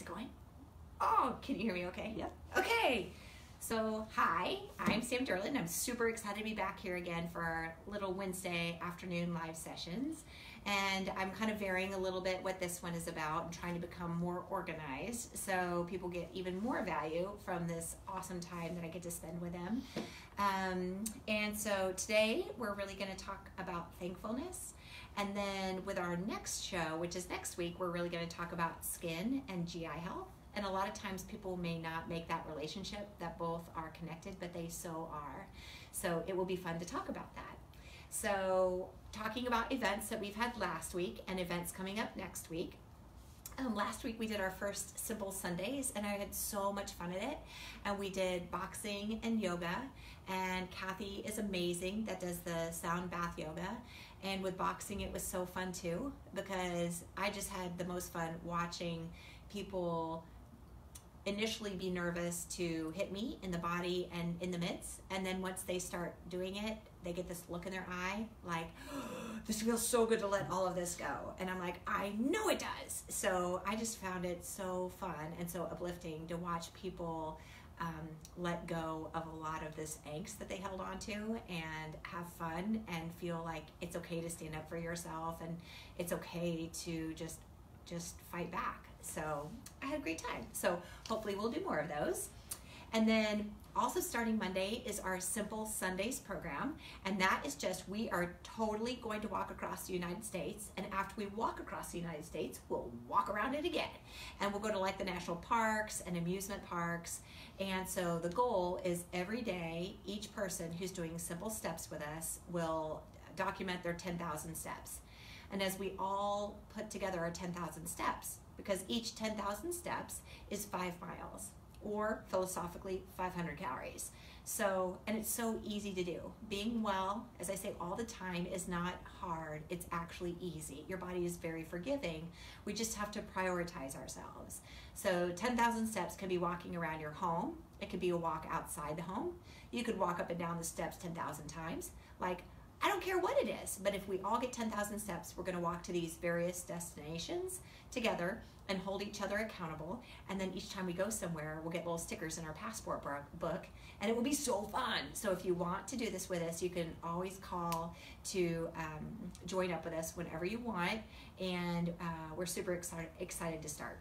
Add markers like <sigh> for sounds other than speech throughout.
It going? Oh, can you hear me okay? Yep. Okay. So, hi, I'm Sam Durland. I'm super excited to be back here again for our little Wednesday afternoon live sessions. And I'm kind of varying a little bit what this one is about and trying to become more organized so people get even more value from this awesome time that I get to spend with them. Um, and so today we're really going to talk about thankfulness. And then with our next show, which is next week, we're really going to talk about skin and GI health. And a lot of times people may not make that relationship that both are connected, but they so are. So it will be fun to talk about that. So, talking about events that we've had last week and events coming up next week. Um, last week we did our first Simple Sundays, and I had so much fun at it. And we did boxing and yoga, and Kathy is amazing that does the sound bath yoga. And with boxing, it was so fun too because I just had the most fun watching people initially be nervous to hit me in the body and in the mitts. And then once they start doing it they get this look in their eye like <gasps> this feels so good to let all of this go. And i'm like i know it does. So i just found it so fun and so uplifting to watch people um, let go of a lot of this angst that they held on to and have fun and feel like it's okay to stand up for yourself and it's okay to just just fight back so I had a great time. So hopefully we'll do more of those. And then also starting Monday is our Simple Sundays program. And that is just, we are totally going to walk across the United States. And after we walk across the United States, we'll walk around it again. And we'll go to like the national parks and amusement parks. And so the goal is every day, each person who's doing simple steps with us will document their 10,000 steps. And as we all put together our 10,000 steps, because each 10,000 steps is five miles or philosophically 500 calories. So, and it's so easy to do. Being well, as I say all the time, is not hard. It's actually easy. Your body is very forgiving. We just have to prioritize ourselves. So, 10,000 steps can be walking around your home. It could be a walk outside the home. You could walk up and down the steps 10,000 times. Like, I don't care what it is, but if we all get 10,000 steps, we're going to walk to these various destinations together and hold each other accountable. And then each time we go somewhere, we'll get little stickers in our passport book, and it will be so fun. So if you want to do this with us, you can always call to um, join up with us whenever you want, and uh, we're super excited excited to start.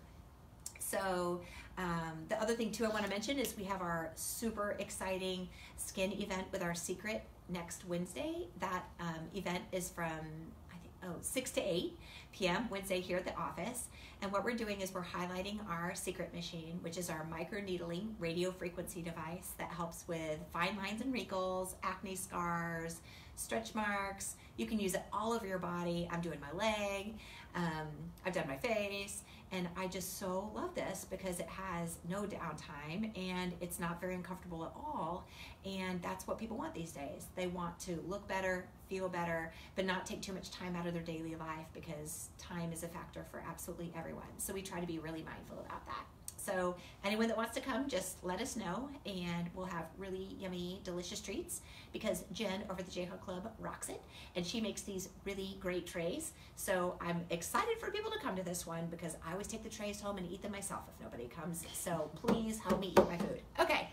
So um, the other thing too I want to mention is we have our super exciting skin event with our secret next Wednesday. That um, event is from I think oh 6 to 8 p.m. Wednesday here at the office. And what we're doing is we're highlighting our secret machine, which is our microneedling radio frequency device that helps with fine lines and wrinkles, acne scars, stretch marks. You can use it all over your body. I'm doing my leg. Um, I've done my face. And I just so love this because it has no downtime and it's not very uncomfortable at all. And that's what people want these days. They want to look better, feel better, but not take too much time out of their daily life because time is a factor for absolutely everyone. So we try to be really mindful about that. So anyone that wants to come, just let us know, and we'll have really yummy, delicious treats because Jen over the Jayhawk Club rocks it, and she makes these really great trays. So I'm excited for people to come to this one because I always take the trays home and eat them myself if nobody comes. So please help me eat my food. Okay.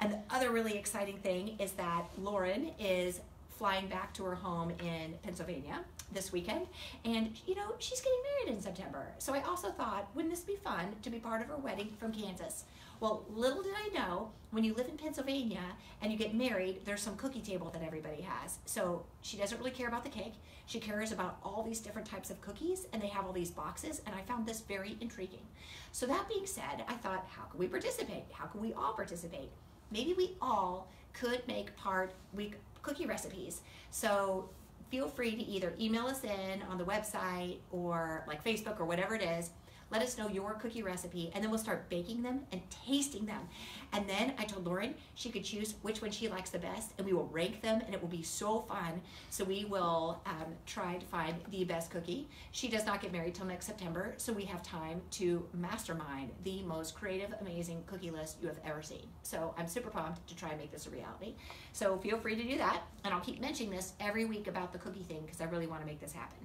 And the other really exciting thing is that Lauren is flying back to her home in Pennsylvania this weekend. And, you know, she's getting married in September. So I also thought, wouldn't this be fun to be part of her wedding from Kansas? Well, little did I know, when you live in Pennsylvania and you get married, there's some cookie table that everybody has. So she doesn't really care about the cake. She cares about all these different types of cookies, and they have all these boxes, and I found this very intriguing. So that being said, I thought, how can we participate? How can we all participate? Maybe we all could make part we cookie recipes. So feel free to either email us in on the website or like Facebook or whatever it is let us know your cookie recipe, and then we'll start baking them and tasting them. And then I told Lauren she could choose which one she likes the best, and we will rank them, and it will be so fun. So we will um, try to find the best cookie. She does not get married till next September, so we have time to mastermind the most creative, amazing cookie list you have ever seen. So I'm super pumped to try and make this a reality. So feel free to do that, and I'll keep mentioning this every week about the cookie thing because I really want to make this happen.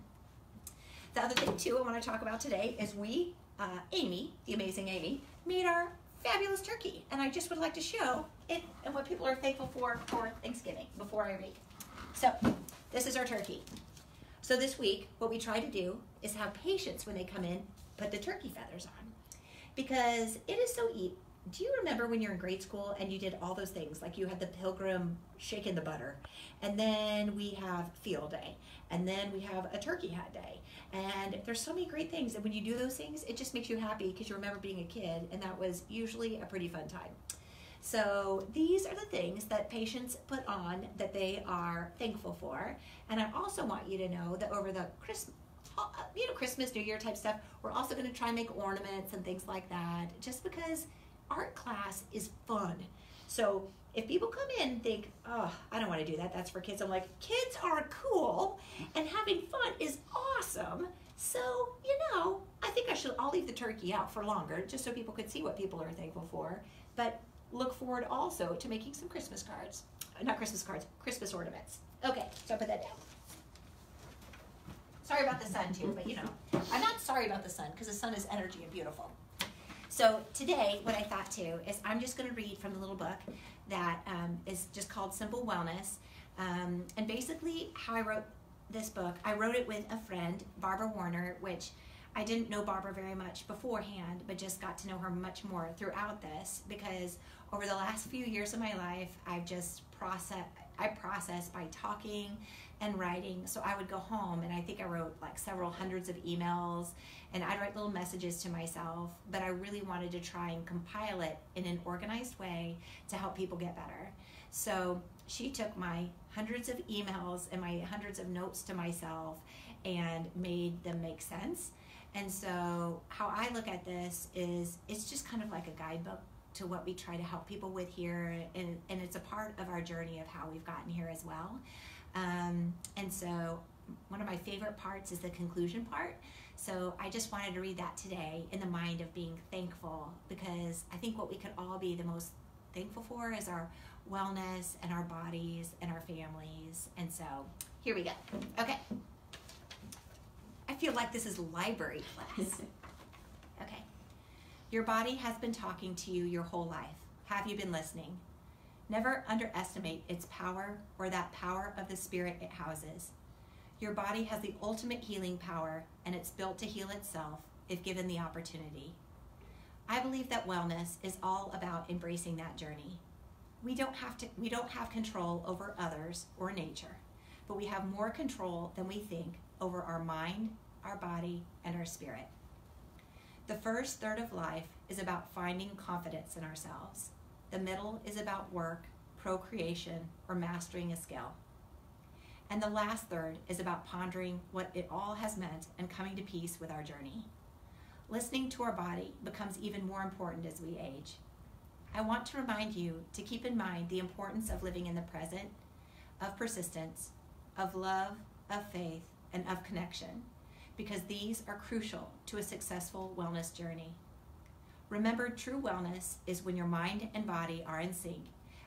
The other thing too I want to talk about today is we uh, Amy, the amazing Amy, made our fabulous turkey. And I just would like to show it and what people are thankful for for Thanksgiving before I read. So, this is our turkey. So, this week, what we try to do is have patients when they come in put the turkey feathers on because it is so easy. Do you remember when you're in grade school and you did all those things? Like you had the pilgrim shaking the butter, and then we have field day, and then we have a turkey hat day. And there's so many great things. And when you do those things, it just makes you happy because you remember being a kid, and that was usually a pretty fun time. So these are the things that patients put on that they are thankful for. And I also want you to know that over the Christmas you know, Christmas, New Year type stuff. We're also going to try and make ornaments and things like that, just because art class is fun. So if people come in and think, oh, I don't want to do that, that's for kids, I'm like, kids are cool and having fun is awesome. So, you know, I think I should, I'll leave the turkey out for longer just so people could see what people are thankful for. But look forward also to making some Christmas cards. Uh, not Christmas cards, Christmas ornaments. Okay, so I put that down. Sorry about the sun too, but you know, I'm not sorry about the sun because the sun is energy and beautiful. So today, what I thought too is I'm just going to read from the little book that um, is just called Simple Wellness. Um, and basically, how I wrote this book, I wrote it with a friend, Barbara Warner, which I didn't know Barbara very much beforehand, but just got to know her much more throughout this because over the last few years of my life, I've just processed. I process by talking and writing. So I would go home and I think I wrote like several hundreds of emails and I'd write little messages to myself, but I really wanted to try and compile it in an organized way to help people get better. So she took my hundreds of emails and my hundreds of notes to myself and made them make sense. And so, how I look at this is it's just kind of like a guidebook to what we try to help people with here, and, and it's a part of our journey of how we've gotten here as well. Um, and so, one of my favorite parts is the conclusion part. So, I just wanted to read that today in the mind of being thankful because I think what we could all be the most thankful for is our wellness and our bodies and our families. And so, here we go. Okay. I feel like this is library class. <laughs> okay. Your body has been talking to you your whole life. Have you been listening? Never underestimate its power or that power of the spirit it houses. Your body has the ultimate healing power, and it's built to heal itself if given the opportunity. I believe that wellness is all about embracing that journey. We don't have to we don't have control over others or nature, but we have more control than we think over our mind, our body, and our spirit. The first third of life is about finding confidence in ourselves. The middle is about work, procreation, or mastering a skill. And the last third is about pondering what it all has meant and coming to peace with our journey. Listening to our body becomes even more important as we age. I want to remind you to keep in mind the importance of living in the present, of persistence, of love, of faith, and of connection, because these are crucial to a successful wellness journey. Remember, true wellness is when your mind and body are in sync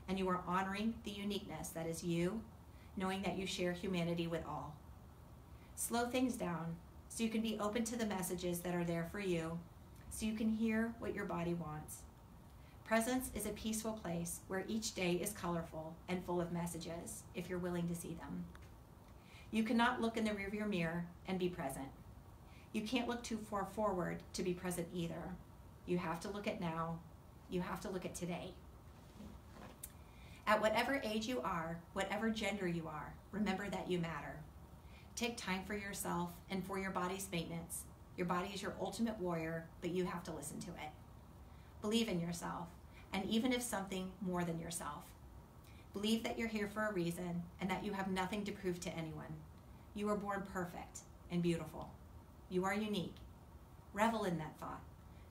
and you are honoring the uniqueness that is you, knowing that you share humanity with all. Slow things down so you can be open to the messages that are there for you, so you can hear what your body wants. Presence is a peaceful place where each day is colorful and full of messages if you're willing to see them. You cannot look in the rearview mirror and be present. You can't look too far forward to be present either. You have to look at now. You have to look at today. At whatever age you are, whatever gender you are, remember that you matter. Take time for yourself and for your body's maintenance. Your body is your ultimate warrior, but you have to listen to it. Believe in yourself, and even if something more than yourself. Believe that you're here for a reason and that you have nothing to prove to anyone. You were born perfect and beautiful. You are unique. Revel in that thought.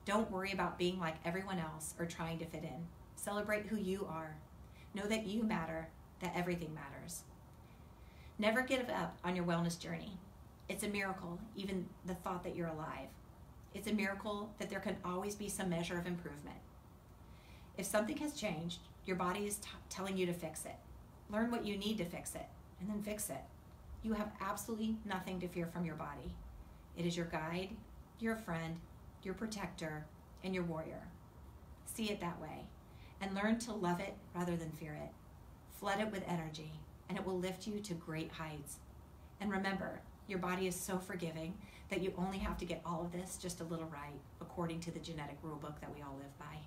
Don't worry about being like everyone else or trying to fit in. Celebrate who you are. Know that you matter, that everything matters. Never give up on your wellness journey. It's a miracle, even the thought that you're alive. It's a miracle that there can always be some measure of improvement. If something has changed, your body is telling you to fix it. Learn what you need to fix it, and then fix it. You have absolutely nothing to fear from your body. It is your guide, your friend, your protector, and your warrior. See it that way and learn to love it rather than fear it. Flood it with energy, and it will lift you to great heights. And remember, your body is so forgiving that you only have to get all of this just a little right, according to the genetic rulebook that we all live by.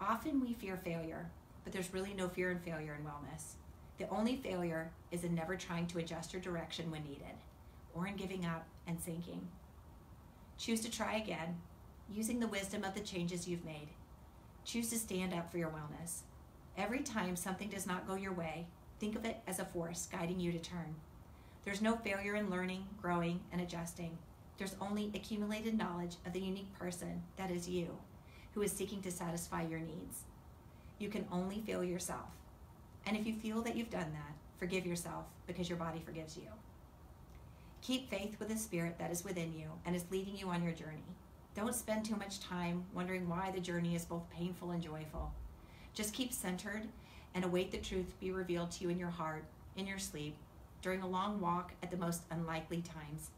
Often we fear failure, but there's really no fear in failure in wellness. The only failure is in never trying to adjust your direction when needed, or in giving up and sinking. Choose to try again, using the wisdom of the changes you've made. Choose to stand up for your wellness. Every time something does not go your way, think of it as a force guiding you to turn. There's no failure in learning, growing, and adjusting. There's only accumulated knowledge of the unique person that is you, who is seeking to satisfy your needs. You can only fail yourself. And if you feel that you've done that, forgive yourself because your body forgives you. Keep faith with the spirit that is within you and is leading you on your journey. Don't spend too much time wondering why the journey is both painful and joyful. Just keep centered and await the truth be revealed to you in your heart, in your sleep, during a long walk at the most unlikely times.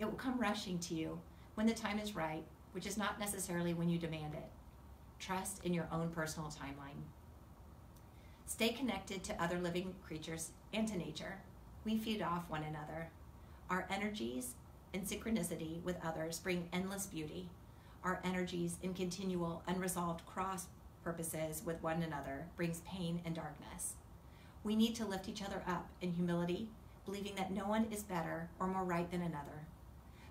It will come rushing to you when the time is right, which is not necessarily when you demand it. Trust in your own personal timeline. Stay connected to other living creatures and to nature. We feed off one another. Our energies and synchronicity with others bring endless beauty. Our energies in continual, unresolved cross purposes with one another brings pain and darkness. We need to lift each other up in humility, believing that no one is better or more right than another.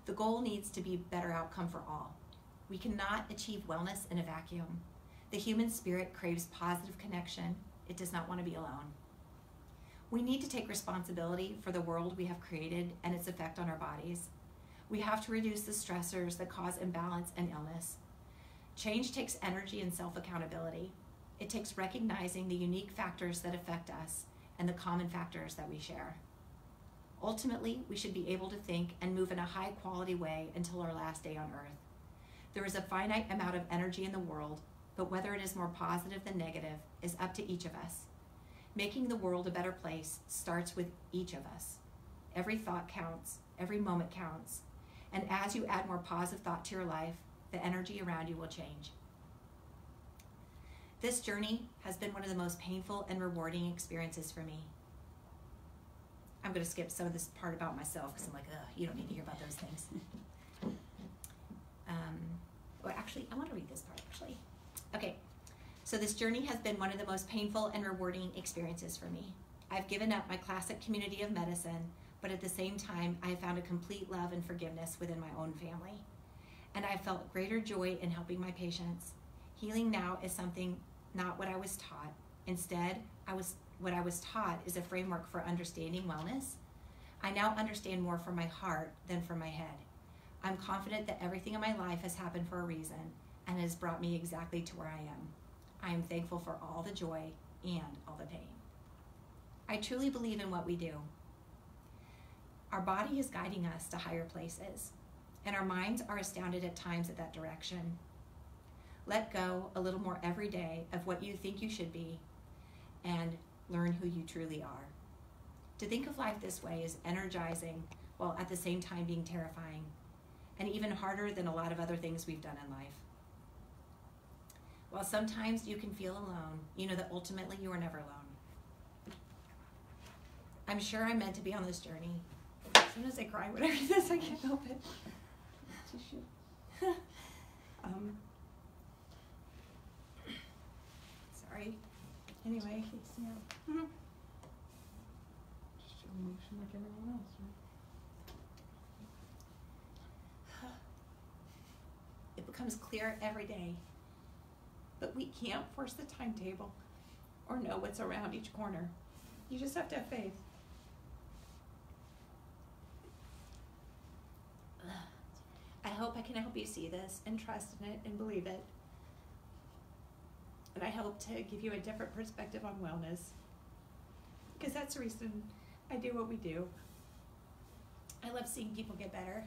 The goal needs to be better outcome for all. We cannot achieve wellness in a vacuum. The human spirit craves positive connection. It does not want to be alone. We need to take responsibility for the world we have created and its effect on our bodies. We have to reduce the stressors that cause imbalance and illness. Change takes energy and self accountability. It takes recognizing the unique factors that affect us and the common factors that we share. Ultimately, we should be able to think and move in a high quality way until our last day on earth. There is a finite amount of energy in the world, but whether it is more positive than negative is up to each of us. Making the world a better place starts with each of us. Every thought counts, every moment counts, and as you add more positive thought to your life, the energy around you will change. This journey has been one of the most painful and rewarding experiences for me. I'm going to skip some of this part about myself because I'm like, ugh, you don't need to hear about those things. <laughs> Um, well, actually, I want to read this part actually. Okay, so this journey has been one of the most painful and rewarding experiences for me. I've given up my classic community of medicine but at the same time, I have found a complete love and forgiveness within my own family. And I've felt greater joy in helping my patients. Healing now is something not what I was taught. Instead, I was what I was taught is a framework for understanding wellness. I now understand more from my heart than from my head. I'm confident that everything in my life has happened for a reason and has brought me exactly to where I am. I am thankful for all the joy and all the pain. I truly believe in what we do. Our body is guiding us to higher places, and our minds are astounded at times at that direction. Let go a little more every day of what you think you should be and learn who you truly are. To think of life this way is energizing while at the same time being terrifying and even harder than a lot of other things we've done in life. While sometimes you can feel alone, you know that ultimately you are never alone. I'm sure I'm meant to be on this journey Sometimes I cry when I read this. I can't help it. Tissue. <laughs> um, sorry. Anyway. Yeah. Mm-hmm. Just emotion like everyone else, right? <sighs> It becomes clear every day. But we can't force the timetable or know what's around each corner. You just have to have faith. I hope I can help you see this and trust in it and believe it. And I hope to give you a different perspective on wellness. Because that's the reason I do what we do. I love seeing people get better.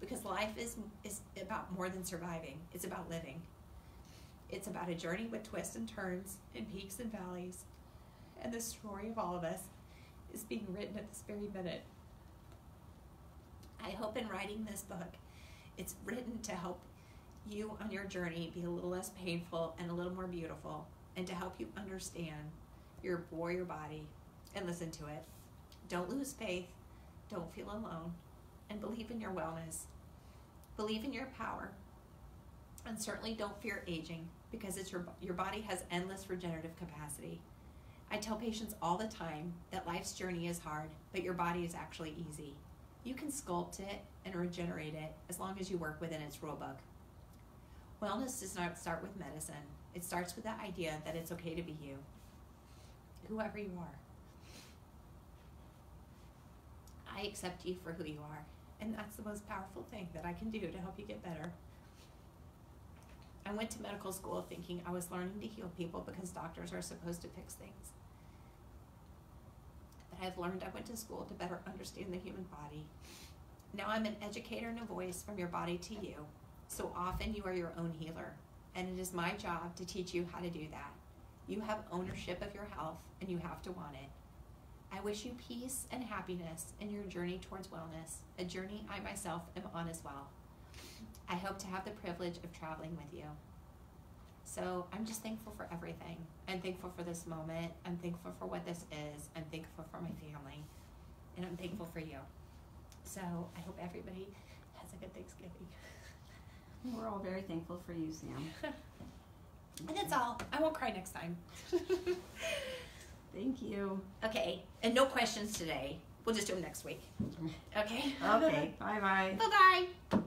Because life is, is about more than surviving, it's about living. It's about a journey with twists and turns and peaks and valleys. And the story of all of us is being written at this very minute. I hope in writing this book, It's written to help you on your journey be a little less painful and a little more beautiful, and to help you understand your warrior body and listen to it. Don't lose faith, don't feel alone, and believe in your wellness. Believe in your power, and certainly don't fear aging because it's your, your body has endless regenerative capacity. I tell patients all the time that life's journey is hard, but your body is actually easy. You can sculpt it and regenerate it as long as you work within its rule book. Wellness does not start with medicine, it starts with the idea that it's okay to be you, whoever you are. I accept you for who you are, and that's the most powerful thing that I can do to help you get better. I went to medical school thinking I was learning to heal people because doctors are supposed to fix things. But I've learned I went to school to better understand the human body. Now I'm an educator and a voice from your body to you. So often you are your own healer, and it is my job to teach you how to do that. You have ownership of your health, and you have to want it. I wish you peace and happiness in your journey towards wellness, a journey I myself am on as well. I hope to have the privilege of traveling with you. So I'm just thankful for everything. I'm thankful for this moment. I'm thankful for what this is. I'm thankful for my family. And I'm thankful for you. So I hope everybody has a good Thanksgiving. <laughs> We're all very thankful for you, Sam. <laughs> and that's all. I won't cry next time. <laughs> Thank you. Okay, and no questions today. We'll just do them next week. Okay? Okay, bye bye. Bye bye.